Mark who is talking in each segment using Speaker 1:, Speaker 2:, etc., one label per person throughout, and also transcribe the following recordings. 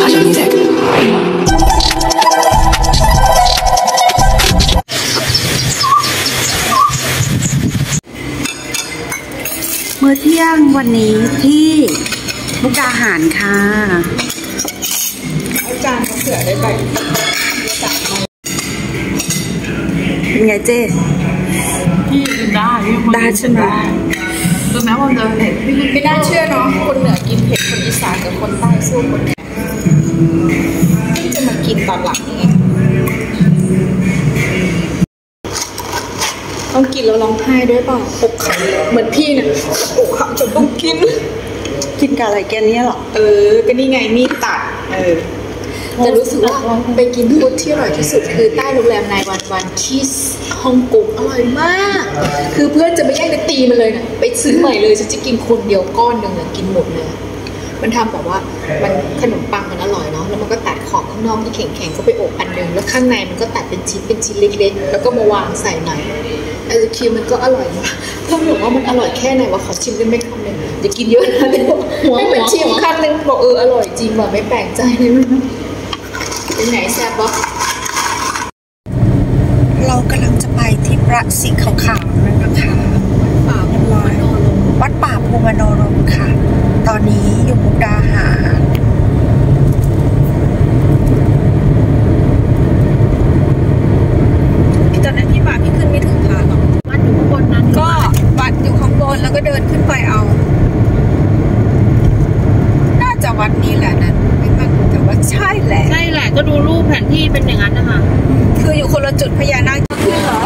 Speaker 1: Passion Music.
Speaker 2: มื้อเที่ยงวันนี้ที่มุกดาหารค่ะ
Speaker 3: อาจารย์เสือได้ไป
Speaker 2: เป็นไงเจ๊
Speaker 3: พี่กินได้พี่
Speaker 2: ได้ใช่ไหม
Speaker 3: คือแม้ว่าจะเผ็ดพี่ไม่น่าเชื่อเนาะ แล้วร้องไห้ด้วยเปล่าอกขังเหมือนพี่เนี่ยอกขังจนต้องกิน
Speaker 2: กินกับอะไรแกเนี้ยเหรอ
Speaker 3: เออ ก็นี่ไงมีดตัด เออแต่รู้สึกว่าไปกินฟู้ดที่อร่อยที่สุดคือใต้โรงแรมนายวันวันที่ฮ่องกงอร่อยมาก คือเพื่อนจะไม่แย่งไปตีมันเลยนะไปซื้อใหม่เลยฉันจะกินคนเดียวก้อนหนึ่งเลยกินหมดเลย มันทำแบบว่ามันขนมปังมันอร่อยเนาะแล้วมันก็ตัดขอบข้างนอกที่แข็งๆก็ไปอบอันหนึงแล้วข้างในมันก็ตัดเป็นชิ้นเป็นชิ้นเล็กๆ แล้วก็มาวางใส่หน่อยไอศครีมมันก็อร่อยมากถ้าบอกว่ามันอร่อยแค่ไหนวะขอชิมได้ไหมคำหนึ่งอย่ากินเยอะนะแต่บอกให้มันชิมคำหนึ่งบอกเอออร่อยจริงว่ะไม่แปลกใจเลยเป็นไหนแซ่บปะ
Speaker 2: เรากำลังจะไปที่พระสีขาวๆนั่นนะคะ
Speaker 3: ป่าภูมโนลม
Speaker 2: วัดป่าภูมโนรมค่ะ ตอนนี้อยู่มุกดาหาร
Speaker 3: ตอนนั้นพี่ป่าพี่ขึ้นไม่ถึงทางหรอกวัดอยู่ข้างบนนั้น
Speaker 2: ก็วัดอยู่ข้างบนแล้วก็เดินขึ้นไปเอา น่าจะวัดนี้แหละนะไม่มั่นแต่ว่าใช่แหละ
Speaker 4: ใช่แหละก็ดูรูปแผนที่เป็นอย่างนั้นนะคะ
Speaker 2: คืออยู่คนละจุดพญานาคขึ้นเหรอ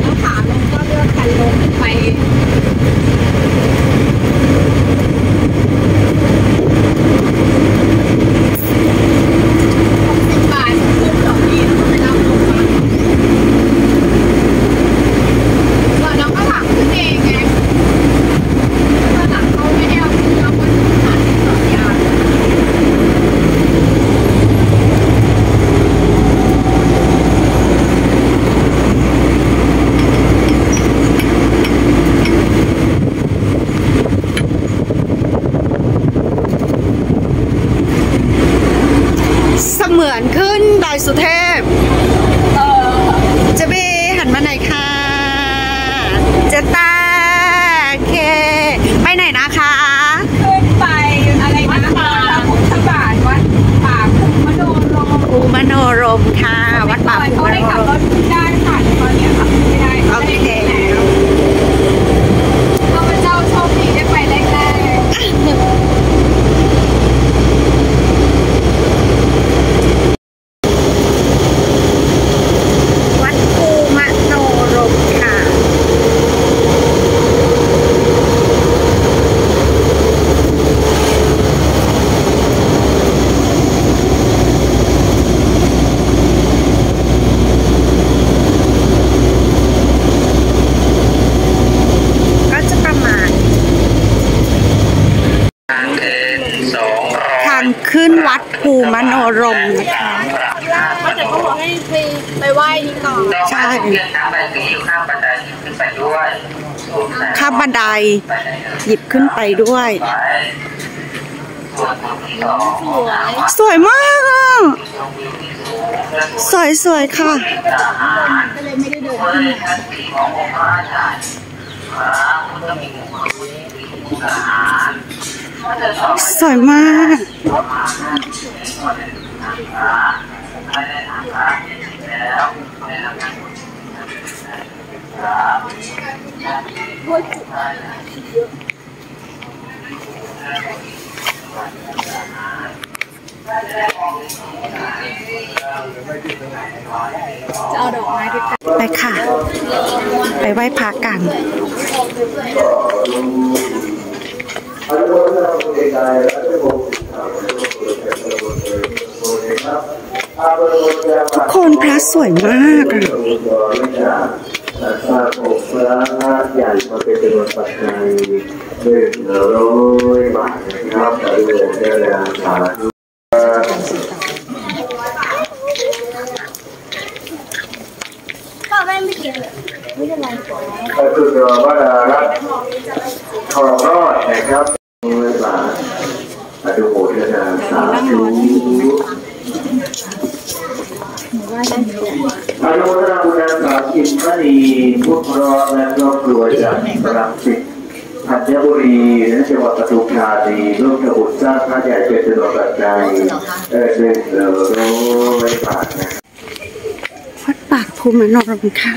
Speaker 3: แล้วขาลงก็เลือกคันลงไปบาทขึ้นสองนี่แล้วก็ไปรับลงมาแล้วน้องก็หลังขึ้นเองไงตอนหลังเขาไม่ได้เอาขึ้นเราก็หาที่สองยาง
Speaker 2: เสมือนขึ้นดอย สุเทพเจะเบหันมาหน่อยค่ะเจตาโอเค ไปไหนนะคะ
Speaker 3: ขึ้นไปอะไรนะป่าพุทธบาทวัดป่าภูมิโนโลม
Speaker 2: ภูมโนรมค่ะ วัดป่าภู
Speaker 3: เขา
Speaker 2: ม
Speaker 3: ได้
Speaker 2: โน
Speaker 3: ขับ
Speaker 2: ร
Speaker 3: ร
Speaker 2: ม
Speaker 3: ถขึ้นได้ค่ะแต่ตอนนี้ขับไม่ได้
Speaker 2: โอเค
Speaker 3: ไม่ได้แล้วข้าพเจ้าโชคดีได้ไปแรก
Speaker 2: วัดภูมโนรมค่ะ ก็จะประมาณ ทางขึ้นวัดภูมโน รมนะคะ
Speaker 4: ไม่แต่เขาบอกให้ไปไปไหว้นี่ก่อน
Speaker 2: ใช่
Speaker 5: เรื่องน้ำใบสีอยู่ข้างบันไดขึ้นไปด้วย
Speaker 2: ข้ามบันไดหยิบขึ้นไปด้วย
Speaker 5: สวนจุดที่ส
Speaker 2: วยมากอะสวยสวยค่ะ
Speaker 3: ๆก็เลยม่ได้ เดินขึ้นมา
Speaker 5: สีขององค์พระราชาพระพุทธมงคลมีทหารก็จะสอบ
Speaker 2: สวยมาก
Speaker 5: ให้ได้ทางพระแล้วในลำดับ
Speaker 3: จะอาดอกไม้ด้
Speaker 2: ทุกคนพระสวยมากอะ
Speaker 6: สร้างองค์พระใหญ่มาเป็นจำนวนปัจจัยหนึ่งร้อยบาทนะครับแต่รวมในราคา ก็คือว่ารับทองรอด
Speaker 3: นะครับร้อยบาทอนุโมทนาสาธุอนุโมทนาบุญสากินมณีพุทธรอดและครอบครัวจากรังสิต ธัญบุรีและจังหวัดปทุมธานีร่วมทำบุญสร้างพระใหญ่เป็นจำนวนปัจจัยเออหนึ่งร้อยบาทนะ
Speaker 2: วัดปากภูมินรมค่ะ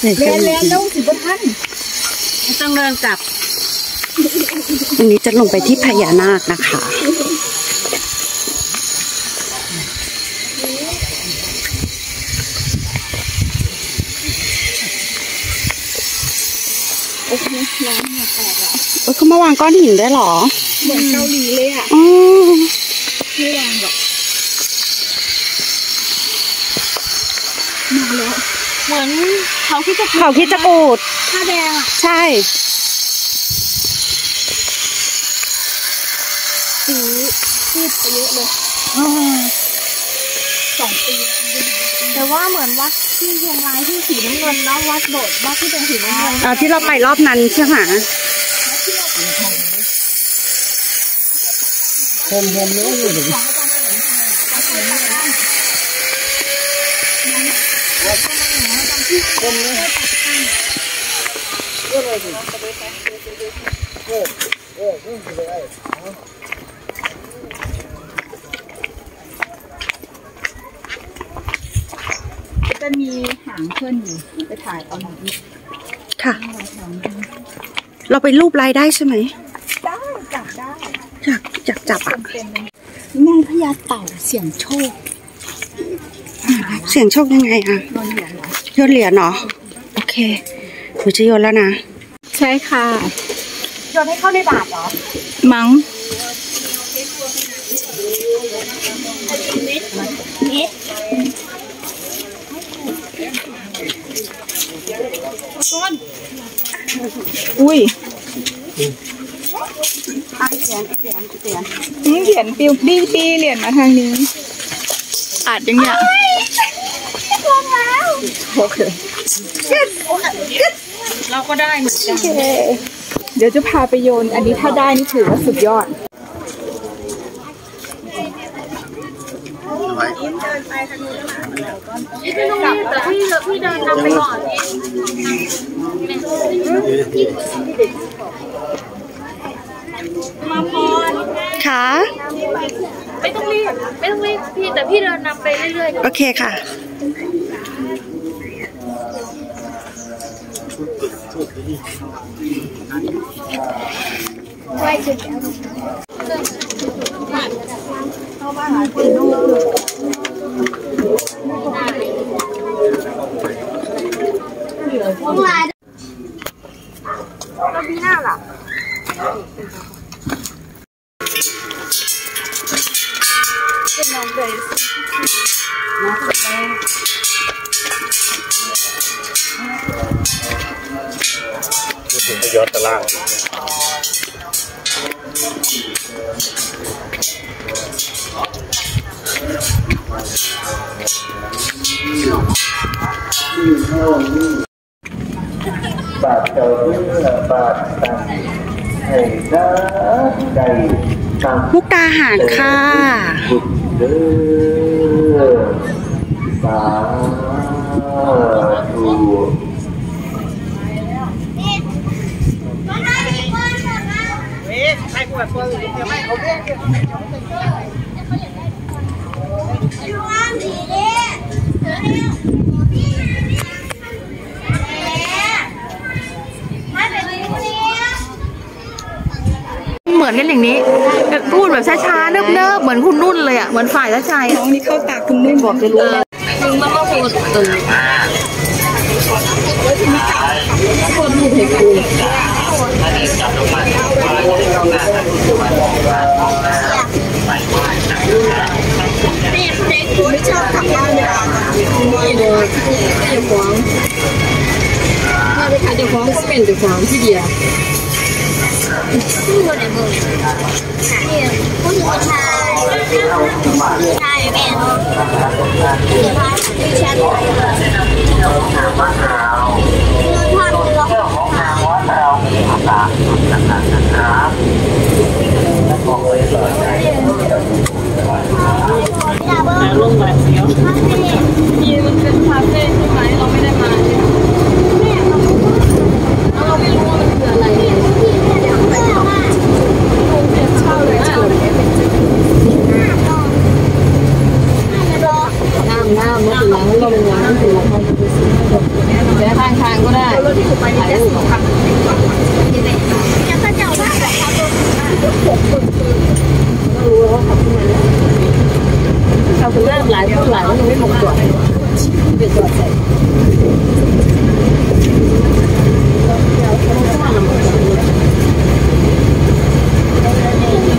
Speaker 2: ไม่ใส่เรียนเรียนต้องสิบท่าน
Speaker 4: ต้องเดินกลับ
Speaker 2: อันนี้จะลงไปที่พญานาคนะคะ โอ้โหร้อนหัวแตกแล้วเขามาวางก้อนหินได้วยเหรอ
Speaker 4: เหมือนเกาหลีเลยอะ
Speaker 2: อ๋อ
Speaker 4: ไม่วางหรอกมาแล้วเหมือน เขาที่จะ
Speaker 2: เขาคิดจะกูด
Speaker 4: ผ้าแดงอะ
Speaker 2: ใช่
Speaker 4: สีซีดไปเยอะเลยสองปีแต่ว่าเหมือนวัดที่เชียงรายที่สีน้ำเงินเนาะวัดโบสถ์วัดที่เป็นสีน้ำเงิน
Speaker 2: เอาที่เราไปรอบนั้นใช่ไหม
Speaker 7: จะมีหางเพื่อนอยู่ไปถ่ายตอนนี้
Speaker 2: ค่ะ เราไปรูปลายได้ใช่ไหม
Speaker 7: ได้จับได้
Speaker 2: อยากอยากจับอะ
Speaker 7: งานพญาเต่าเสี่ยงโชค
Speaker 2: เสียงโชคยังไงอะ
Speaker 7: นอนเหรียญเหรอ
Speaker 2: โยนเหรียญเหรอโอเคหนูจะโยนแล้วนะ
Speaker 7: ใช่ค่ะ
Speaker 2: โยนให้เข้าในบาทเหรอ
Speaker 7: มั้งอุ้ย
Speaker 2: ไอเสียงไอเสียงไอเสียง
Speaker 7: นี่เหรียญปิวปี้ปีเหรียญมาทางนี้อาจยังอยาก โอเค
Speaker 4: เราก็ได้เหมือนกัน
Speaker 7: โอเคเดี๋ยวจะพาไปโยน อันนี้ถ้าได้นี่ถือว่าสุดยอด
Speaker 4: พี่ไม่ต้องรีบแต่พี่พี่เดินนำไปก่อนมาพร
Speaker 2: ค่ะ
Speaker 4: ไม่ต้องรีบ ไม่ต้องรีบพี่แต่พี่เดินนำไปเรื่อยๆ
Speaker 2: โอเคค่ะ
Speaker 4: แล้
Speaker 8: คุณไปย้อนตาราง
Speaker 3: บาทเจ้าเมื่อบาทตังให้น้ำใจตาม
Speaker 2: มุกดาหารค่ะ
Speaker 3: บุญเด้อสาธุ
Speaker 2: เหมือนกันอย่างนี้ พูดแบบช้าๆ เนิบๆ เหมือนคุณนุ่นเลยอะ เหมือนฝ่ายละชัยน้องนี่เข้าตาคุณนุ่นบอกจะรู้เลย
Speaker 9: มึงมันก็พูดตึ คนพูดให้กูถ้าเด็กจับลงมาว่าจะได้เข้าหน้าตัวมัน ไปว่าจับเด็กเด็กกูไม่ชอบทำงานเลยนี่เลยเจ้าของถ้าไปขายเจ้าของก็เป็นเจ้าของที่เดียวน้ำน้ำมันถึงล้างลมล้างถึงล้างมันไปซื้อแวะข้างทางก็ได้ถ่ายรูปเอาคุณเริ่หลายหลายมันยังไม่หมดตัวเป็นตัวใส่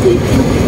Speaker 9: จะ